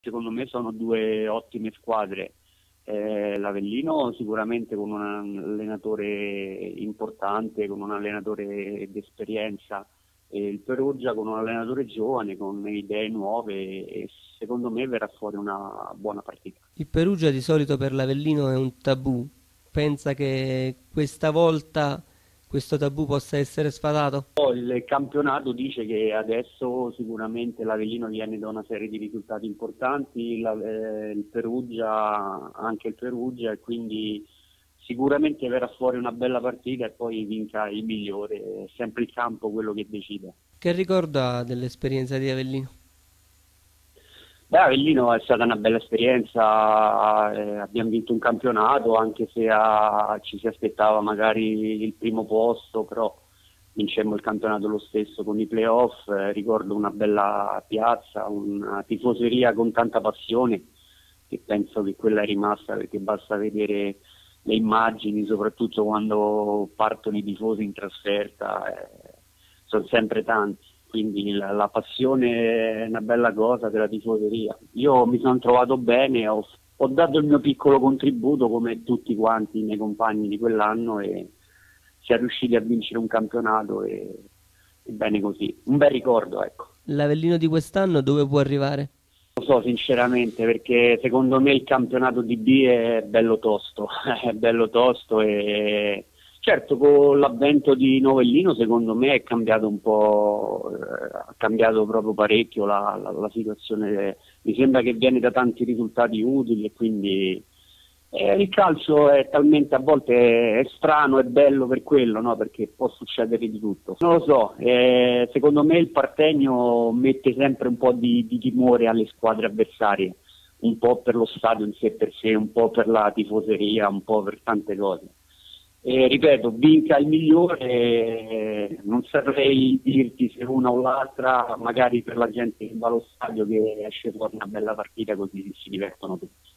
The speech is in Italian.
Secondo me sono due ottime squadre. Eh, L'Avellino sicuramente con un allenatore importante, con un allenatore d'esperienza, e il Perugia con un allenatore giovane, con idee nuove e secondo me verrà fuori una buona partita. Il Perugia di solito per l'Avellino è un tabù, pensa che questa volta questo tabù possa essere sfatato? Il campionato dice che adesso sicuramente l'Avellino viene da una serie di risultati importanti, la, eh, il Perugia, anche il Perugia e quindi sicuramente verrà fuori una bella partita e poi vinca il migliore, è sempre il campo quello che decide. Che ricorda dell'esperienza di Avellino? Beh, Avellino è stata una bella esperienza, eh, abbiamo vinto un campionato anche se a, ci si aspettava magari il primo posto, però vincemmo il campionato lo stesso con i playoff, eh, ricordo una bella piazza, una tifoseria con tanta passione che penso che quella è rimasta perché basta vedere le immagini, soprattutto quando partono i tifosi in trasferta, eh, sono sempre tanti quindi la, la, passione è una bella cosa della tifoseria. Io mi sono trovato bene, ho, ho, dato il mio piccolo contributo come tutti quanti i miei compagni di quell'anno e si è riusciti a vincere un campionato e, e bene così. Un bel ricordo, ecco. L'Avellino di quest'anno dove può arrivare? Non so sinceramente perché secondo me il campionato di B è bello tosto, è bello tosto e Certo, con l'avvento di Novellino secondo me è cambiato un po', eh, ha cambiato proprio parecchio la, la, la, situazione, mi sembra che viene da tanti risultati utili e quindi eh, il calcio è talmente a volte è strano, è bello per quello, no? perché può succedere di tutto. Non lo so, eh, secondo me il Partenio mette sempre un po' di, di timore alle squadre avversarie, un po' per lo stadio in sé per sé, un po' per la tifoseria, un po' per tante cose. E, ripeto, vinca il migliore, non saprei dirti se una o l'altra, magari per la gente che va allo stadio che esce fuori una bella partita così si divertono tutti.